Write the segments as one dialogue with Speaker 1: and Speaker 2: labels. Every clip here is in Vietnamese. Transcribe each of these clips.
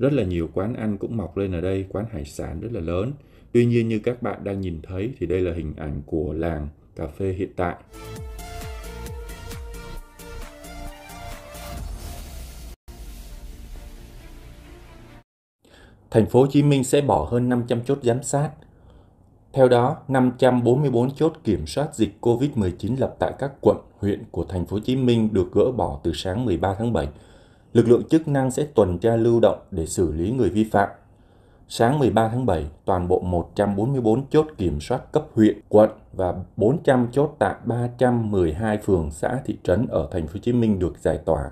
Speaker 1: Rất là nhiều quán ăn cũng mọc lên ở đây, quán hải sản rất là lớn. Tuy nhiên như các bạn đang nhìn thấy thì đây là hình ảnh của làng cà phê hiện tại. Thành phố Hồ Chí Minh sẽ bỏ hơn 500 chốt giám sát. Theo đó, 544 chốt kiểm soát dịch COVID-19 lập tại các quận, huyện của thành phố Hồ Chí Minh được gỡ bỏ từ sáng 13 tháng 7. Lực lượng chức năng sẽ tuần tra lưu động để xử lý người vi phạm. Sáng 13 tháng 7, toàn bộ 144 chốt kiểm soát cấp huyện, quận và 400 chốt tại 312 phường xã thị trấn ở thành phố Hồ Chí Minh được giải tỏa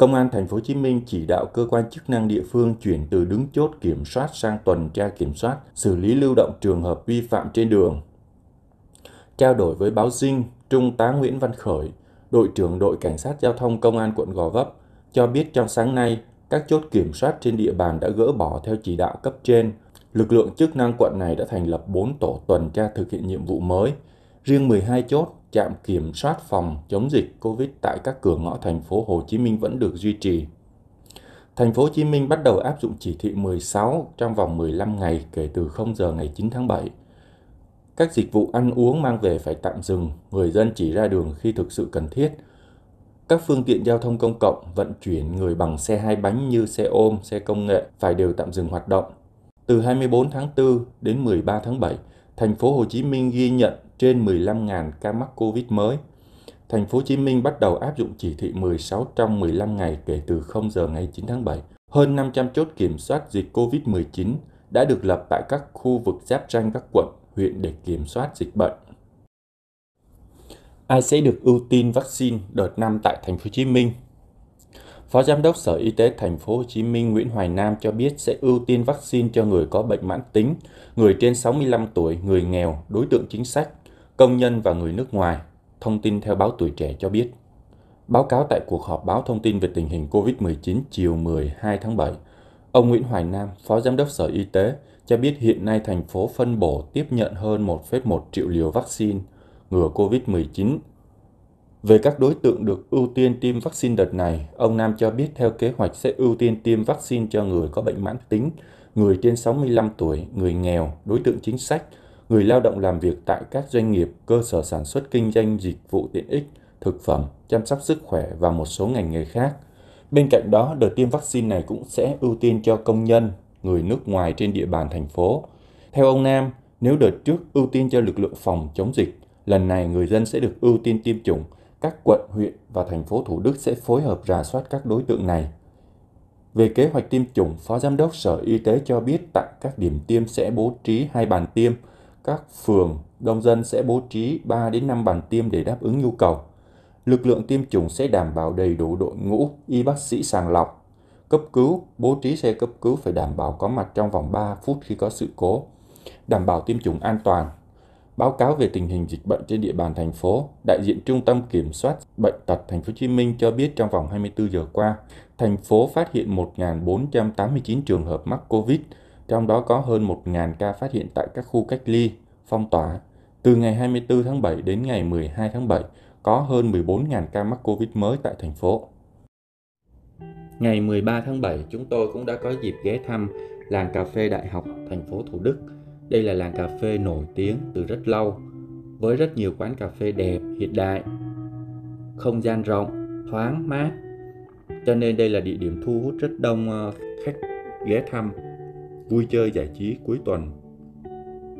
Speaker 1: Công an thành phố Hồ Chí Minh chỉ đạo cơ quan chức năng địa phương chuyển từ đứng chốt kiểm soát sang tuần tra kiểm soát, xử lý lưu động trường hợp vi phạm trên đường. Trao đổi với báo Dinh, Trung tá Nguyễn Văn Khởi, đội trưởng đội cảnh sát giao thông công an quận Gò Vấp cho biết trong sáng nay, các chốt kiểm soát trên địa bàn đã gỡ bỏ theo chỉ đạo cấp trên. Lực lượng chức năng quận này đã thành lập 4 tổ tuần tra thực hiện nhiệm vụ mới. Riêng 12 chốt trạm kiểm soát phòng chống dịch Covid tại các cửa ngõ thành phố Hồ Chí Minh vẫn được duy trì. Thành phố Hồ Chí Minh bắt đầu áp dụng chỉ thị 16 trong vòng 15 ngày kể từ 0 giờ ngày 9 tháng 7. Các dịch vụ ăn uống mang về phải tạm dừng, người dân chỉ ra đường khi thực sự cần thiết. Các phương tiện giao thông công cộng vận chuyển người bằng xe hai bánh như xe ôm, xe công nghệ phải đều tạm dừng hoạt động. Từ 24 tháng 4 đến 13 tháng 7, thành phố Hồ Chí Minh ghi nhận trên 15.000 ca mắc Covid mới. Thành phố Hồ Chí Minh bắt đầu áp dụng chỉ thị 16 trong 15 ngày kể từ 0 giờ ngày 9 tháng 7. Hơn 500 chốt kiểm soát dịch Covid-19 đã được lập tại các khu vực giáp ranh các quận, huyện để kiểm soát dịch bệnh. Ai sẽ được ưu tiên vaccine đợt 5 tại thành phố Hồ Chí Minh? Phó Giám đốc Sở Y tế Thành phố Hồ Chí Minh Nguyễn Hoài Nam cho biết sẽ ưu tiên vaccine cho người có bệnh mãn tính, người trên 65 tuổi, người nghèo, đối tượng chính sách, công nhân và người nước ngoài, thông tin theo báo Tuổi Trẻ cho biết. Báo cáo tại cuộc họp báo thông tin về tình hình COVID-19 chiều 12 tháng 7, ông Nguyễn Hoài Nam, Phó Giám đốc Sở Y tế, cho biết hiện nay thành phố phân bổ tiếp nhận hơn 1,1 triệu liều vaccine ngừa COVID-19. Về các đối tượng được ưu tiên tiêm vaccine đợt này, ông Nam cho biết theo kế hoạch sẽ ưu tiên tiêm vaccine cho người có bệnh mãn tính, người trên 65 tuổi, người nghèo, đối tượng chính sách, người lao động làm việc tại các doanh nghiệp, cơ sở sản xuất kinh doanh dịch vụ tiện ích, thực phẩm, chăm sóc sức khỏe và một số ngành nghề khác. Bên cạnh đó, đợt tiêm vaccine này cũng sẽ ưu tiên cho công nhân, người nước ngoài trên địa bàn thành phố. Theo ông Nam, nếu đợt trước ưu tiên cho lực lượng phòng chống dịch, lần này người dân sẽ được ưu tiên tiêm chủng. Các quận, huyện và thành phố Thủ Đức sẽ phối hợp rà soát các đối tượng này. Về kế hoạch tiêm chủng, Phó Giám đốc Sở Y tế cho biết tại các điểm tiêm sẽ bố trí hai bàn tiêm – các phường, đông dân sẽ bố trí 3 đến 5 bàn tiêm để đáp ứng nhu cầu. Lực lượng tiêm chủng sẽ đảm bảo đầy đủ đội ngũ y bác sĩ sàng lọc, cấp cứu, bố trí xe cấp cứu phải đảm bảo có mặt trong vòng 3 phút khi có sự cố, đảm bảo tiêm chủng an toàn. Báo cáo về tình hình dịch bệnh trên địa bàn thành phố, đại diện Trung tâm Kiểm soát bệnh tật thành phố Hồ Chí Minh cho biết trong vòng 24 giờ qua, thành phố phát hiện 1.489 trường hợp mắc Covid, trong đó có hơn 1.000 ca phát hiện tại các khu cách ly, phong tỏa. Từ ngày 24 tháng 7 đến ngày 12 tháng 7, có hơn 14.000 ca mắc Covid mới tại thành phố. Ngày 13 tháng 7, chúng tôi cũng đã có dịp ghé thăm làng cà phê Đại học thành phố Thủ Đức. Đây là làng cà phê nổi tiếng từ rất lâu, với rất nhiều quán cà phê đẹp, hiện đại, không gian rộng, thoáng, mát. Cho nên đây là địa điểm thu hút rất đông ờ, khách ghé thăm vui chơi giải trí cuối tuần.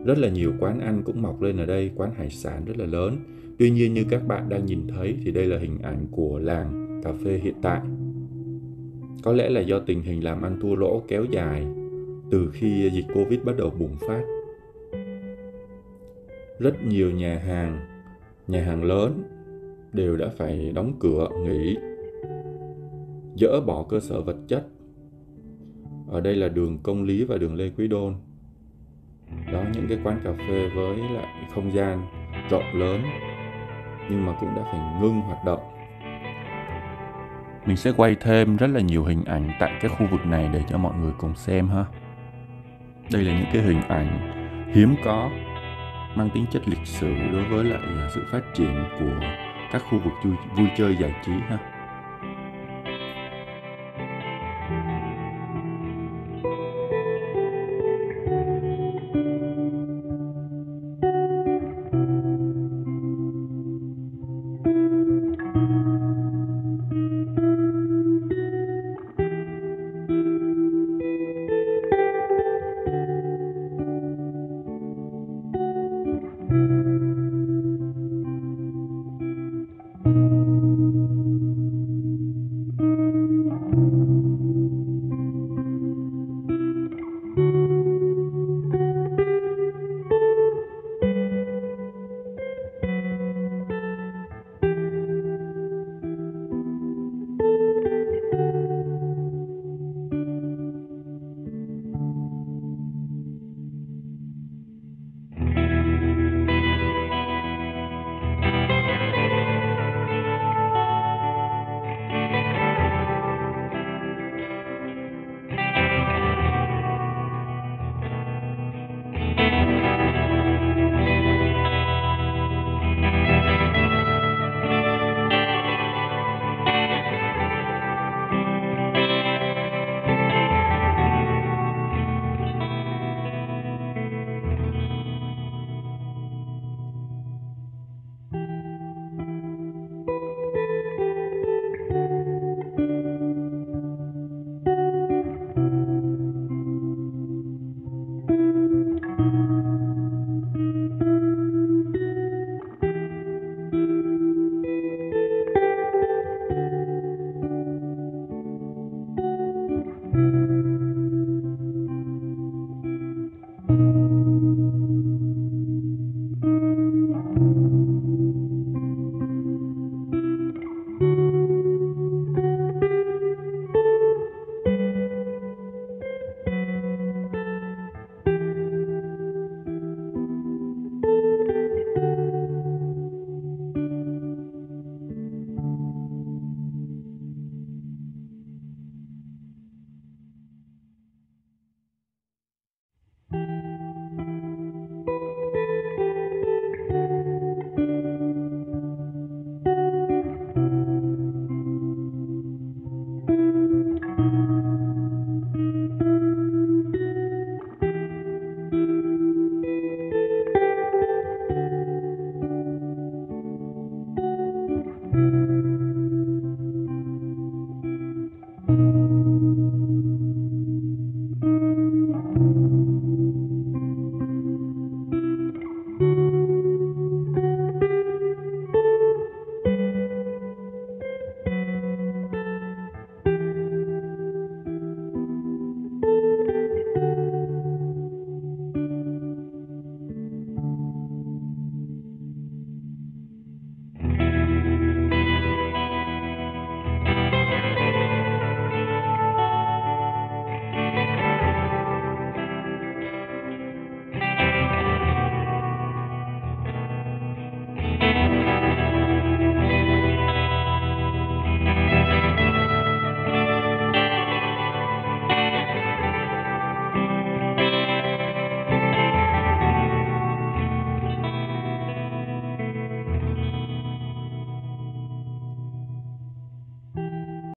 Speaker 1: Rất là nhiều quán ăn cũng mọc lên ở đây, quán hải sản rất là lớn. Tuy nhiên như các bạn đang nhìn thấy thì đây là hình ảnh của làng cà phê hiện tại. Có lẽ là do tình hình làm ăn thua lỗ kéo dài từ khi dịch Covid bắt đầu bùng phát. Rất nhiều nhà hàng, nhà hàng lớn đều đã phải đóng cửa nghỉ, dỡ bỏ cơ sở vật chất. Ở đây là đường Công Lý và đường Lê Quý Đôn. Đó những cái quán cà phê với lại không gian rộng lớn nhưng mà cũng đã phải ngưng hoạt động. Mình sẽ quay thêm rất là nhiều hình ảnh tại cái khu vực này để cho mọi người cùng xem ha. Đây là những cái hình ảnh hiếm có mang tính chất lịch sử đối với lại à, sự phát triển của các khu vực vui, vui chơi giải trí ha.